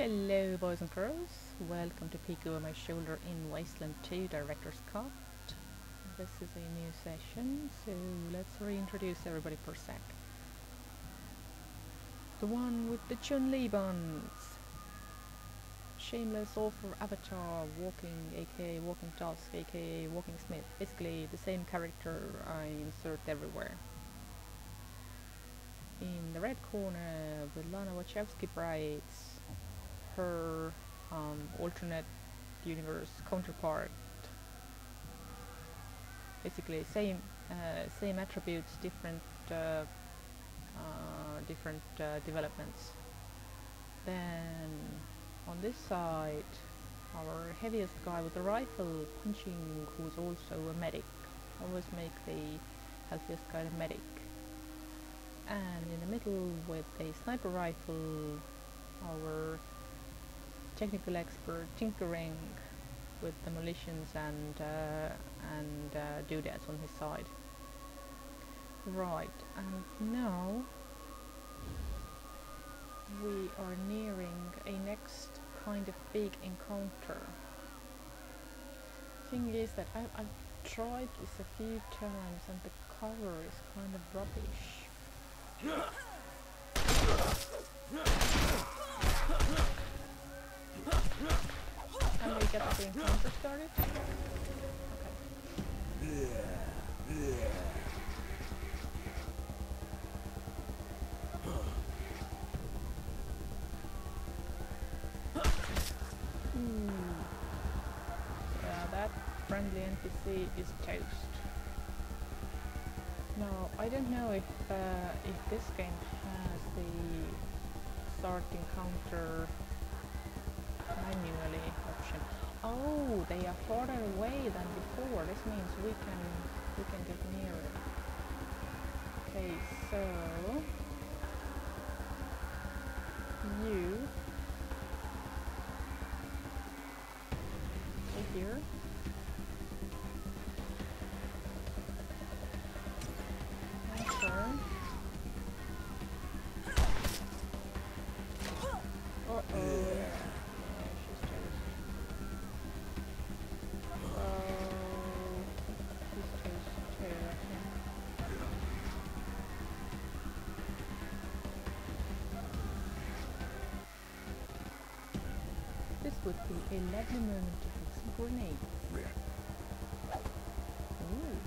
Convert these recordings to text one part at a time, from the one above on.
Hello boys and girls, welcome to Peek Over My Shoulder in Wasteland 2 Director's Cut. This is a new session, so let's reintroduce everybody for a sec. The one with the Chun-Li buns! Shameless Author Avatar, Walking aka Walking Dusk aka Walking Smith. Basically the same character I insert everywhere. In the red corner, the Lana Wachowski brides, her um, alternate universe counterpart. Basically, same uh, same attributes, different uh, uh, different uh, developments. Then on this side, our heaviest guy with the rifle punching, who's also a medic. Always make the healthiest guy a medic. And in the middle with a sniper rifle, our technical expert tinkering with demolitions and uh, and uh, doodads on his side. Right, and now we are nearing a next kind of big encounter. Thing is that I, I've tried this a few times and the cover is kind of rubbish. And we get the encounter started? Ooh. Yeah, that friendly NPC is toast. Now, I don't know if uh, if this game has the start encounter manually option. Oh, they are farther away than before. This means we can we can get nearer. Okay, so you here. Would be a lovely moment to grenades. Ooh.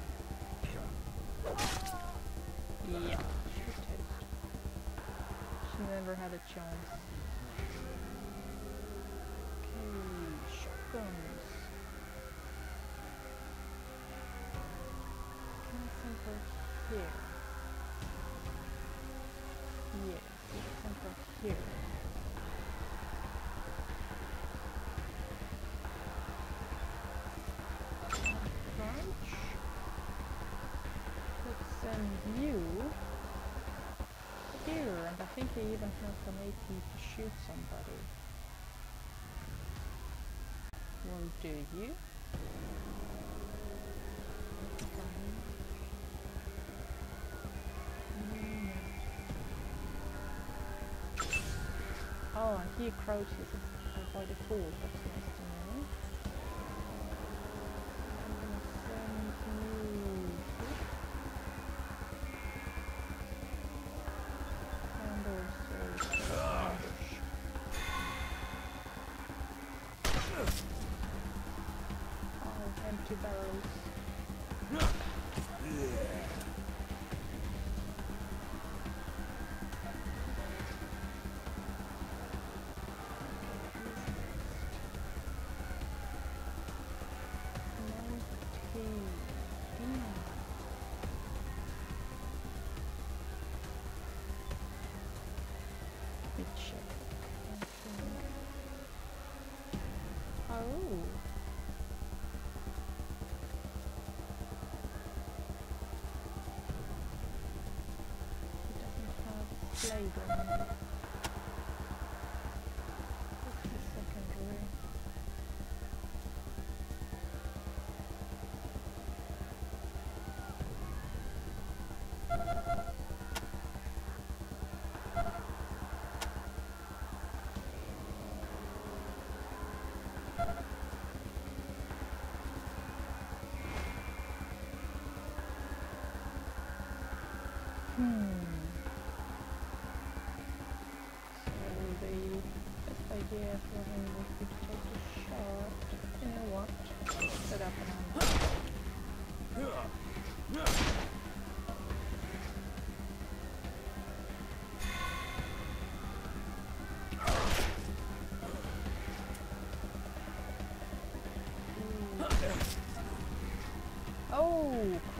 Yeah, she's toast. She never had a chance. Okay, shotguns. Send her here? Yeah, send her here. Crunch. Let's send here, and I think he even has an AP to shoot somebody. Will do you. Oh, and he crouches by default, that's nice have flavor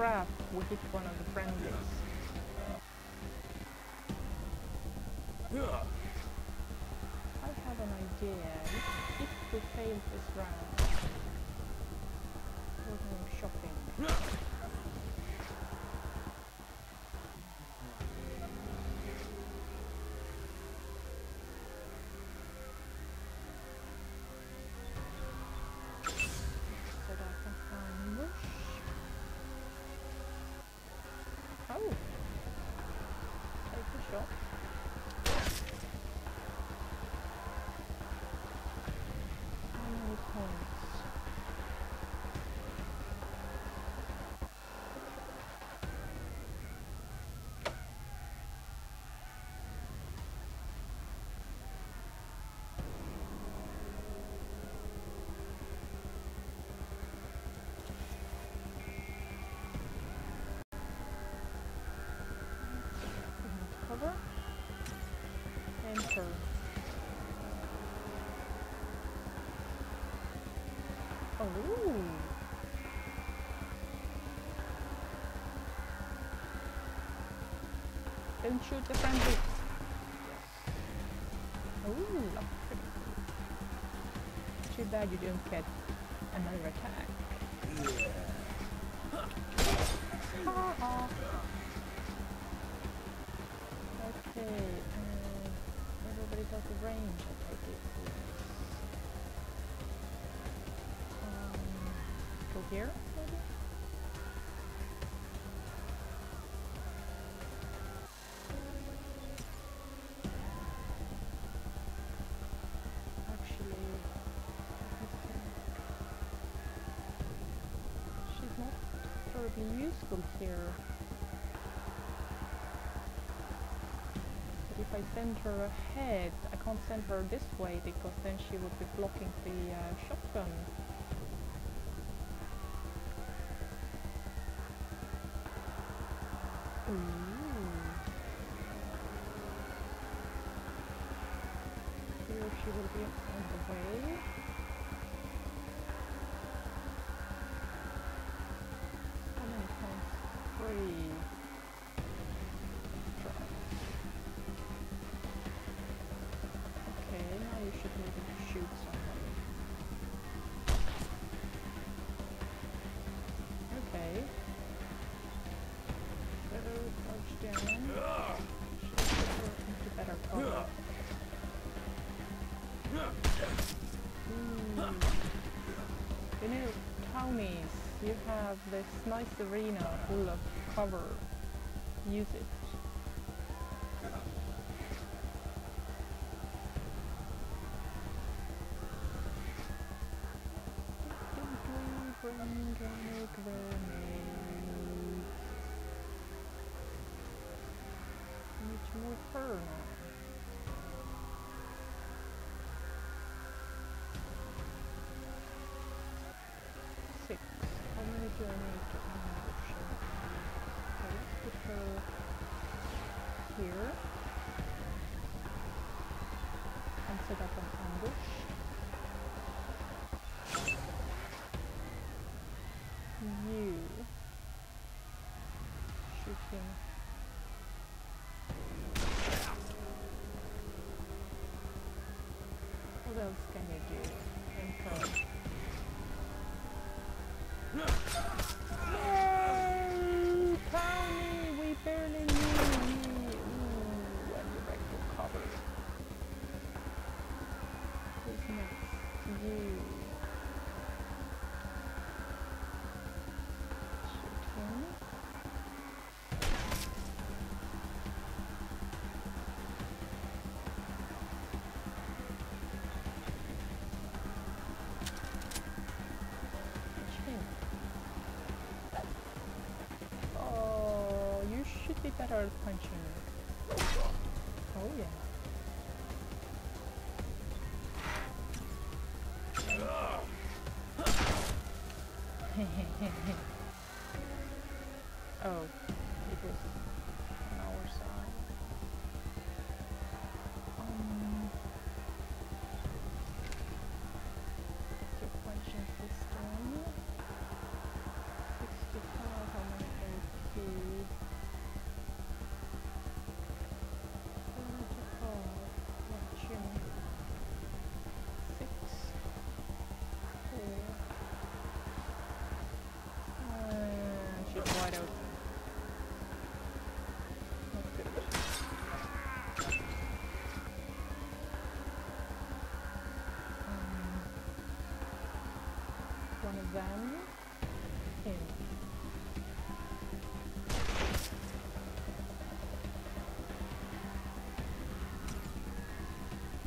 Crap! We hit one of the friendlies. I have an idea. If, if we fail this round, we're going shopping. Oh. Don't shoot the friendly. Oh, that's pretty cool. Too bad you don't get another attack. Ha ha. Okay, everybody's out of range, I take it. Um, go here, maybe? Actually, she's not terribly useful here. But if I send her ahead, I can't send her this way because then she would be blocking the uh, shotgun. Ooh. Here she will be on the way. How many times? Three. Have this nice arena full of cover. Use How many do I to ambush her? Okay, let's put her here. And set up an ambush. You. oh, then in.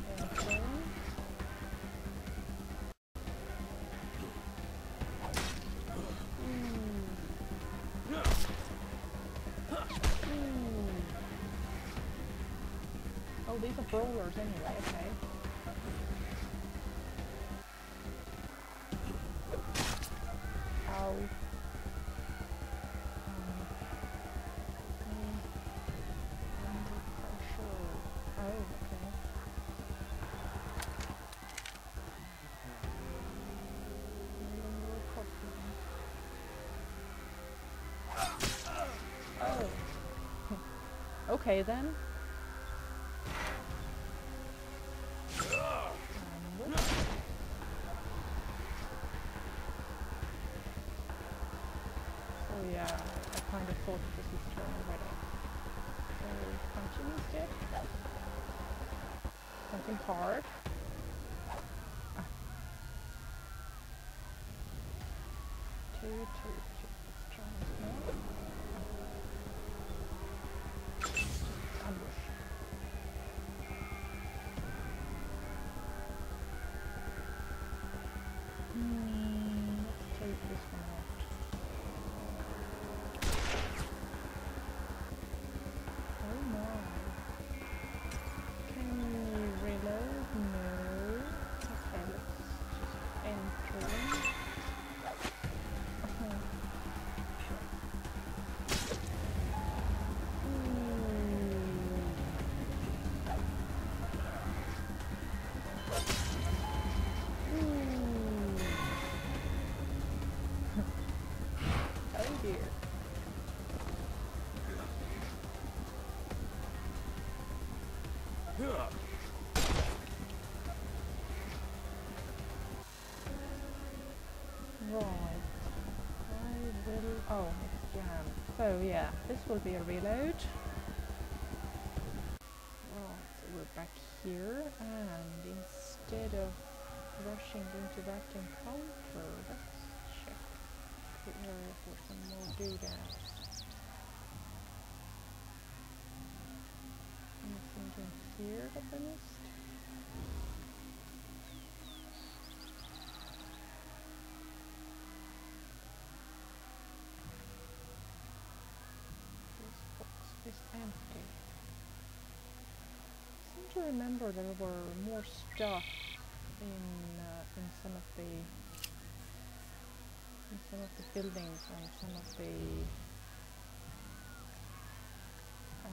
Enter. Oh, these are brawlers anyway, okay. Ow. Um. Oh. okay then. So yeah, this will be a reload. Right, so we're back here, and instead of rushing into that encounter, let's check the area for some more doodads. Anything in here that I missed? To remember there were more stuff in uh, in some of the in some of the buildings and some of the um,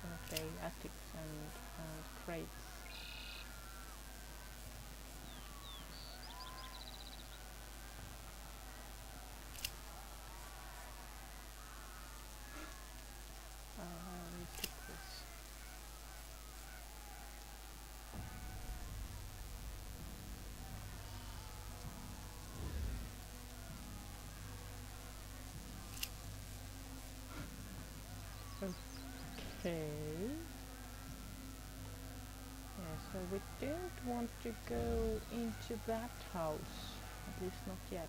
some of the attics and, and crates. Uh, I will pick this. Okay. Yeah, so we don't want to go into that house. At least not yet.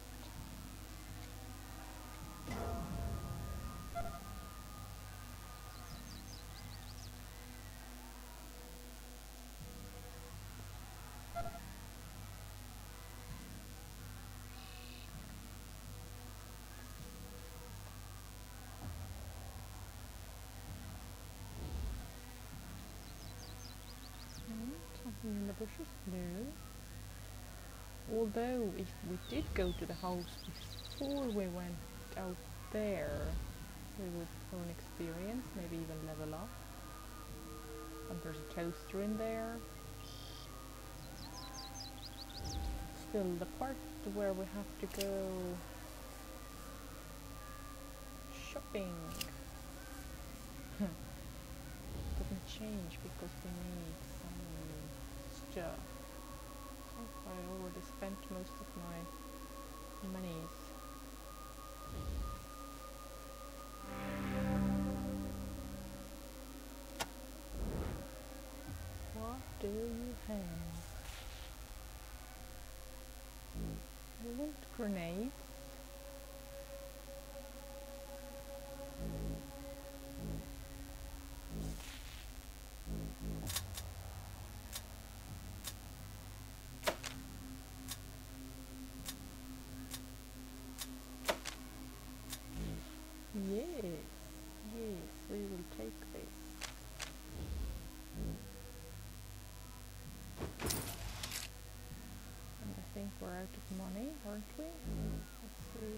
Something in the bushes? No. Although, if we did go to the house before we went out there, we would earn experience, maybe even level up. And there's a toaster in there. Still, the part where we have to go shopping doesn't change because we need I already spent most of my monies. What do you have? Want grenades. Out of money, aren't we? Let's see.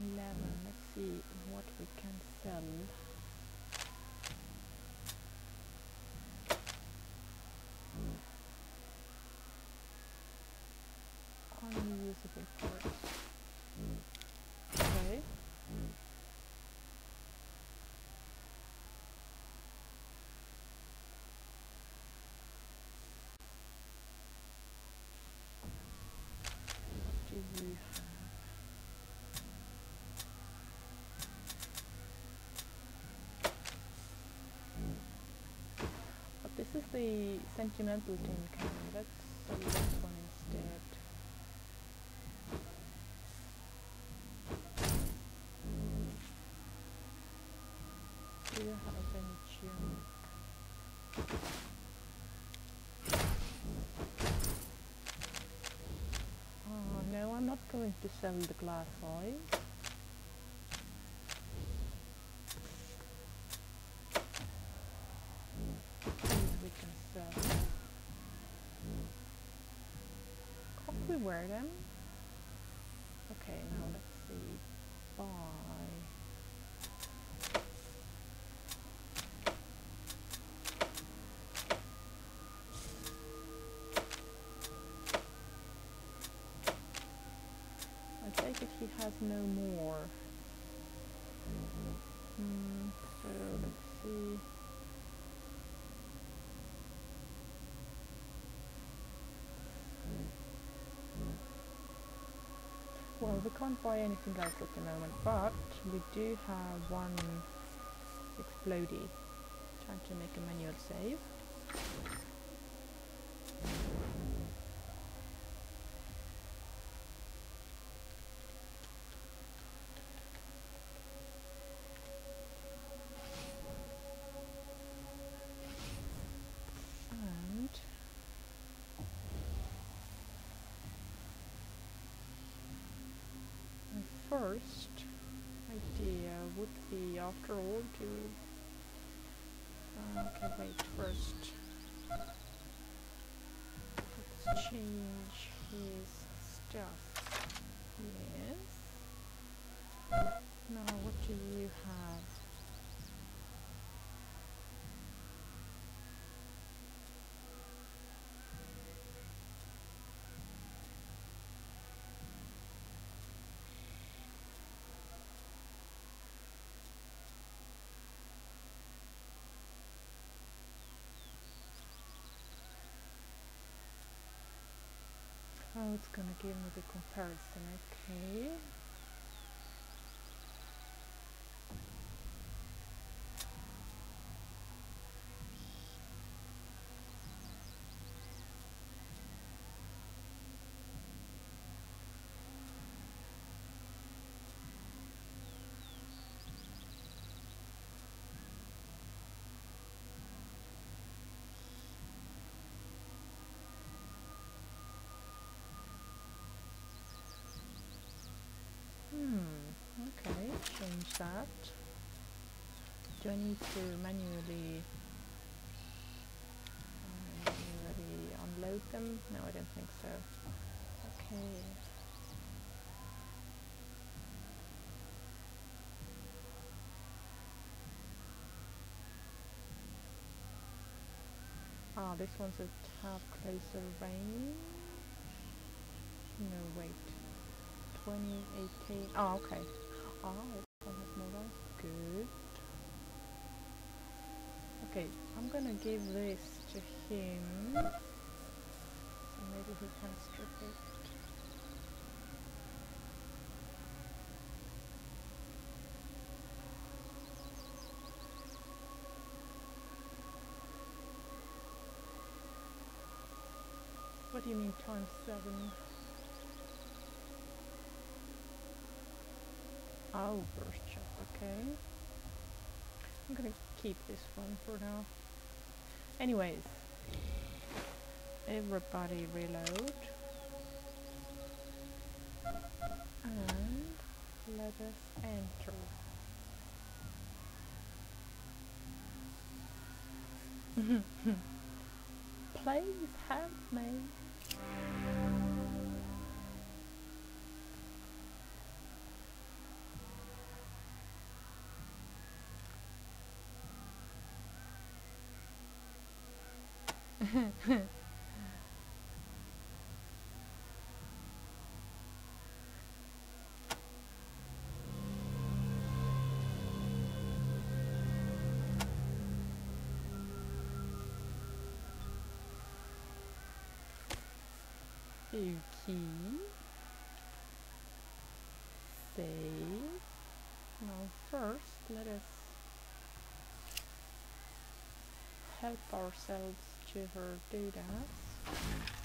11, let's see what we can sell. Unusable parts. Okay. What do you have? But this is the sentimental tin can. Let's sell this one instead. Do you have any junk? Oh no, I'm not going to sell the glass eyes. These we can sell. Wear them? Okay, now let's see. Bye. I take it he has no more. Hmm, so let's see. Well, we can't buy anything else at the moment, but we do have one explodey. Trying to make a manual save. And my first idea would be, after all, to uh, okay, wait. First, let's change his stuff. Yes. Now, what do you have? Oh, it's gonna give me the comparison. Okay. Hmm. Okay. Change that. Do I need to manually manually unload them? No, I don't think so. Okay. Ah, this one's a tab closer range. No, wait. 2018. Oh, okay. Oh, One has more life. Good. Okay, I'm gonna give this to him. Maybe he can strip it. What do you mean times seven? Oh, burst shot, okay. I'm gonna keep this one for now. Anyways, everybody reload. And let us enter. Please help me. Okay. Save. First let us help ourselves to her do that.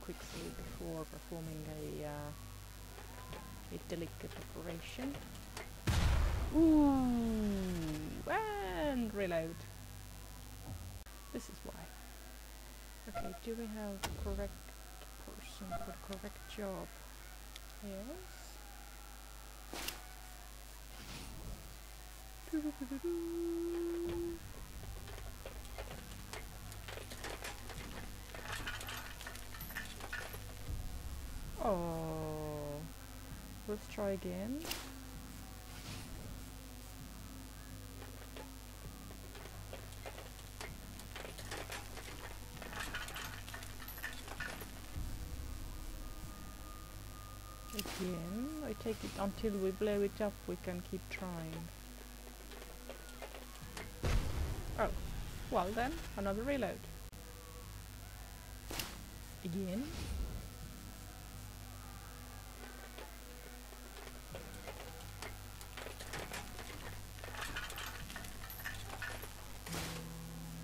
I'm going to quick save before performing a uh, a delicate operation. Ooh, and reload. This is why. Okay, do we have the correct person for the correct job? Yes. Oh, let's try again. Again, I take it until we blow it up, we can keep trying. Oh, well then, another reload. Again.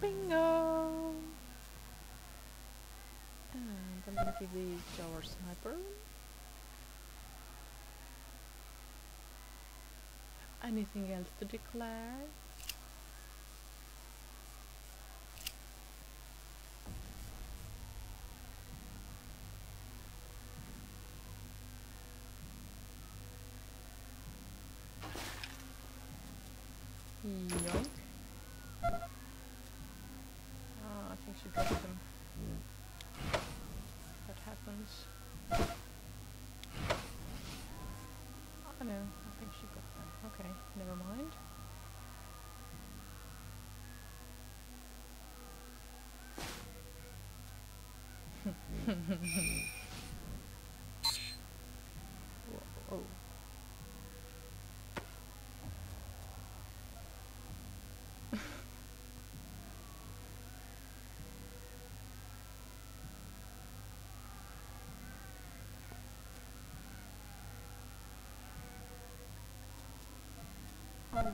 Bingo! And I'm gonna give these to our sniper. Anything else to declare? Yoink. Ah, I think she dropped them. That happens. Oh no, I think she got them. Okay, never mind. Oh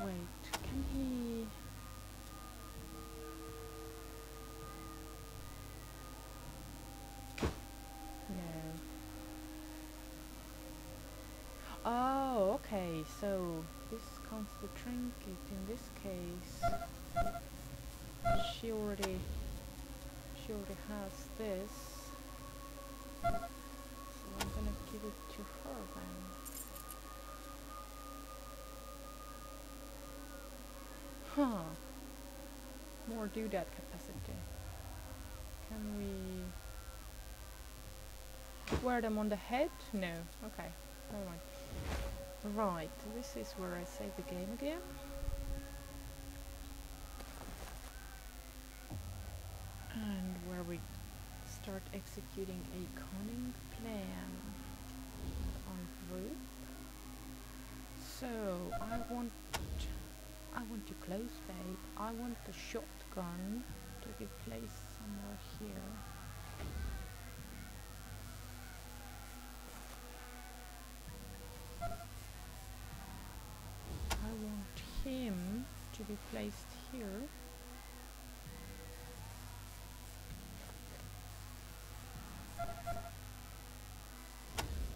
wait, can he? Okay. So this counts the trinket. In this case, she already, she already has this. So I'm gonna give it to her then. Huh. More doodad capacity. Can we wear them on the head? No. Okay. Never mind. Right. This is where I save the game again. And where we start executing a cunning plan. on group. So I want I want to close babe. I want the shotgun to be placed somewhere here. I want him to be placed here.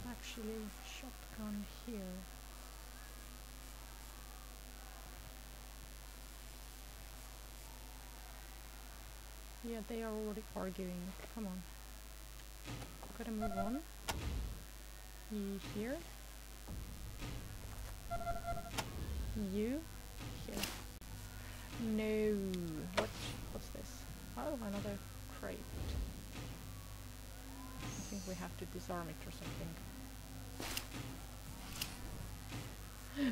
Actually, shotgun here. Yeah, they are already arguing. Come on. Gotta move on. You here. You here. No. What? What's this? Oh, another crate. I think we have to disarm it or something.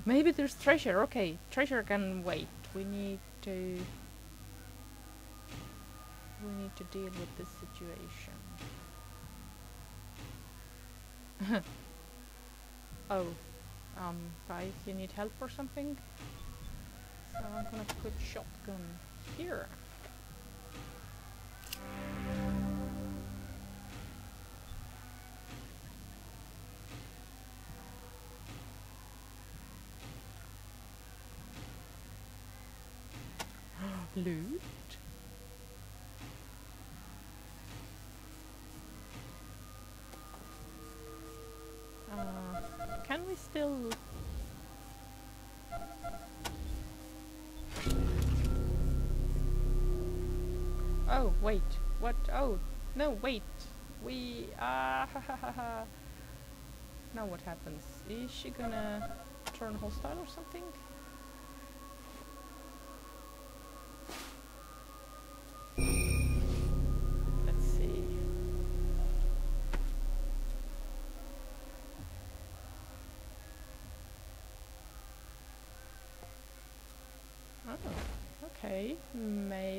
Maybe there's treasure. Okay, treasure can wait. We need to we need to deal with this situation. oh, um, guys, you need help or something? I'm gonna put shotgun here. Loot? Uh, can we still... Oh, wait. What? Oh, no, wait. We... Ah, ha, ha, ha, ha. Now what happens? Is she gonna turn hostile or something?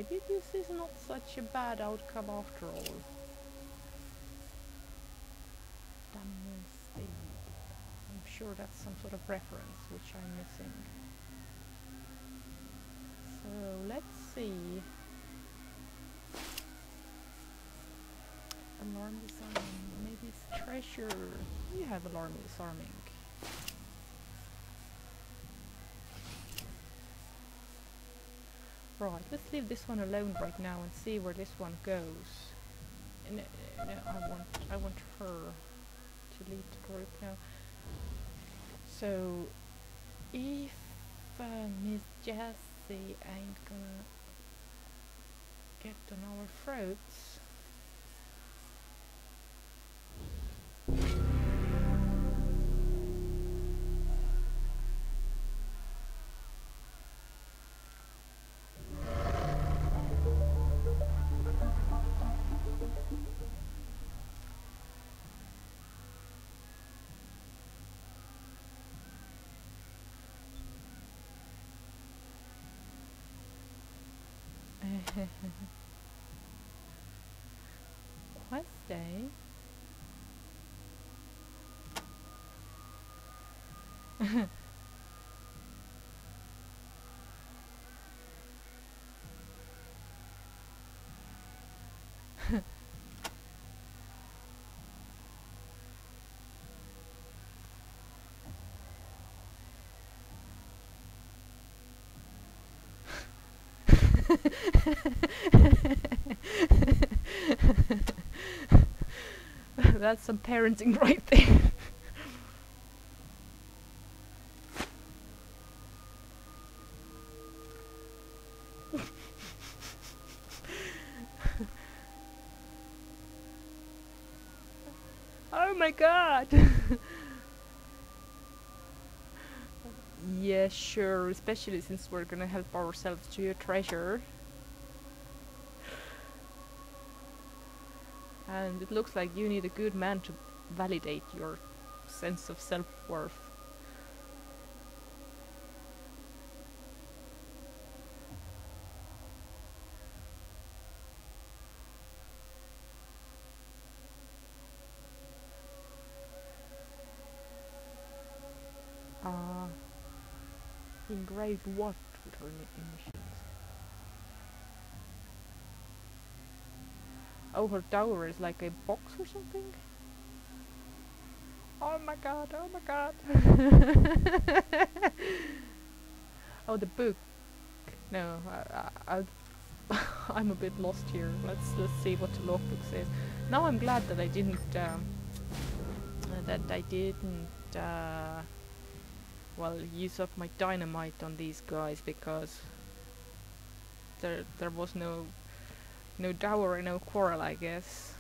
Maybe this is not such a bad outcome after all. Daniel Spade. I'm sure that's some sort of reference which I'm missing. So let's see. Alarm disarming. Maybe it's treasure. You have alarm disarming. Right, let's leave this one alone right now and see where this one goes. No, no, I want, I want her to lead the group now. So, if uh, Miss Jessie ain't gonna get on our throats, Quest day? That's some parenting right there. oh my god! yeah, sure, especially since we're gonna help ourselves to your treasure. And it looks like you need a good man to validate your sense of self-worth. Uh, engraved what with her ini- initials? Oh, her tower is like a box or something? Oh my god, oh my god. oh, the book. No, I, I, I'm a bit lost here. Let's let's see what the logbook says. Now I'm glad that I didn't um, uh, that I didn't uh, well use up my dynamite on these guys because there there was no no dowry, no quarrel, I guess.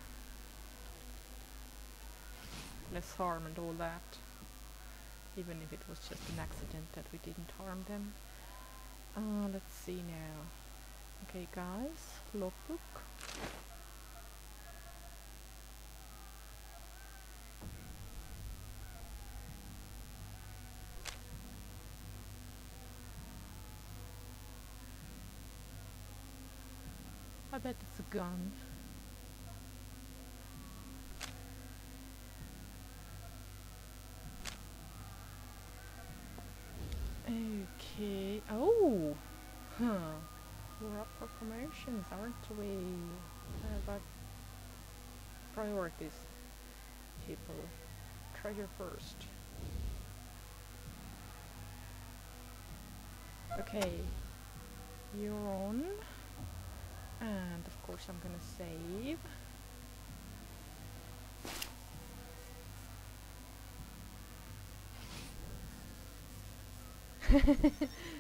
Less harm and all that. Even if it was just an accident that we didn't harm them. Uh, let's see now. Okay, guys, logbook. I bet it's a gun. Okay. Oh! Huh. We're up for promotions, aren't we? Uh, but priorities, people. Treasure first. Okay. You're on. And of course I'm gonna save.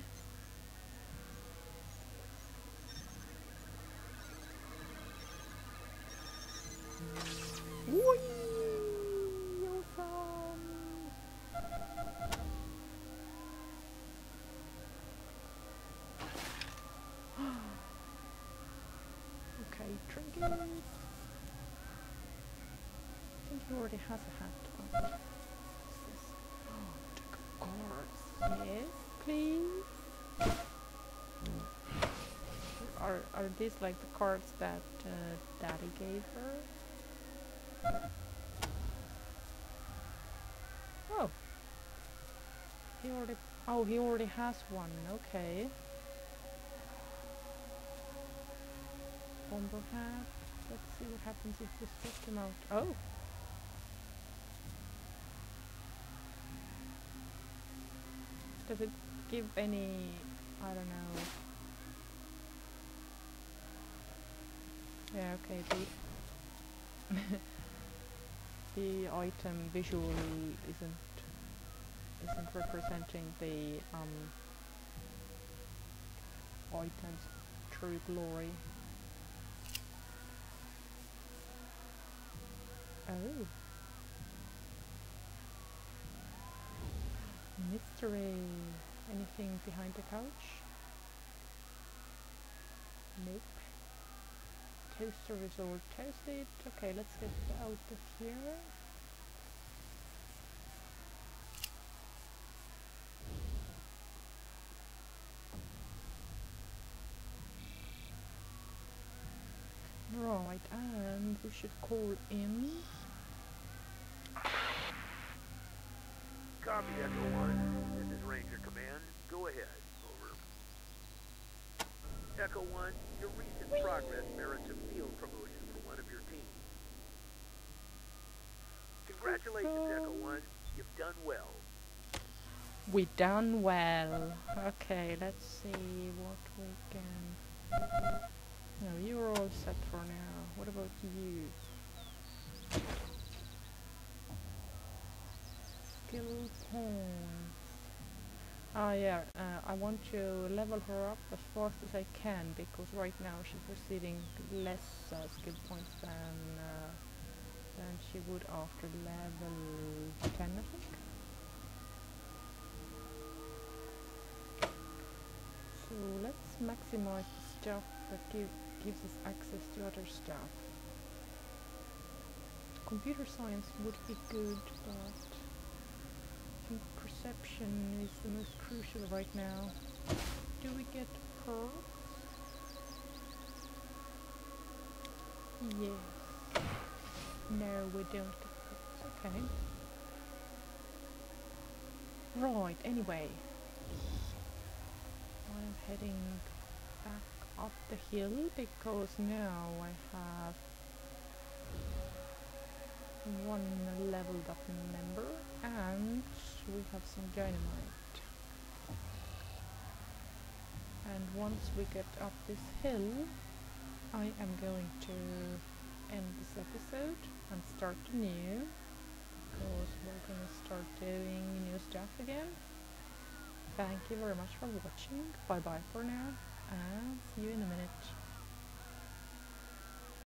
already has a hat on. Deck of cards. Yes, please. Are are these like the cards that uh, Daddy gave her? Oh. He already. Oh, he already has one. Okay. Bomber hat. Let's see what happens if we switch them out. Oh. Does it give any? I don't know. Yeah. Okay. The the item visual isn't isn't representing the um item's true glory. Oh. Mystery. Anything behind the couch? Nope. Toaster is all toasted. Okay, let's get out of here. Right, and we should call in. Copy, Echo One. This is Ranger Command. Go ahead. Over. Echo One, your recent progress merits a field promotion for one of your team. Congratulations, Echo One. You've done well. We done well. Okay, let's see what we can. No, you're all set for now. What about you? Skill points. Ah, yeah. Uh, I want to level her up as fast as I can because right now she's receiving less uh, skill points than uh, than she would after level 10, I think. So let's maximize the stuff that give, gives us access to other stuff. Computer science would be good, but think perception is the most crucial right now. Do we get perks? Yes. No, we don't. Okay. Right, anyway. I'm heading back up the hill because now I have one leveled up member and we have some dynamite. And once we get up this hill, I am going to end this episode and start anew because we're gonna start doing new stuff again. Thank you very much for watching. Bye bye for now and see you in a minute.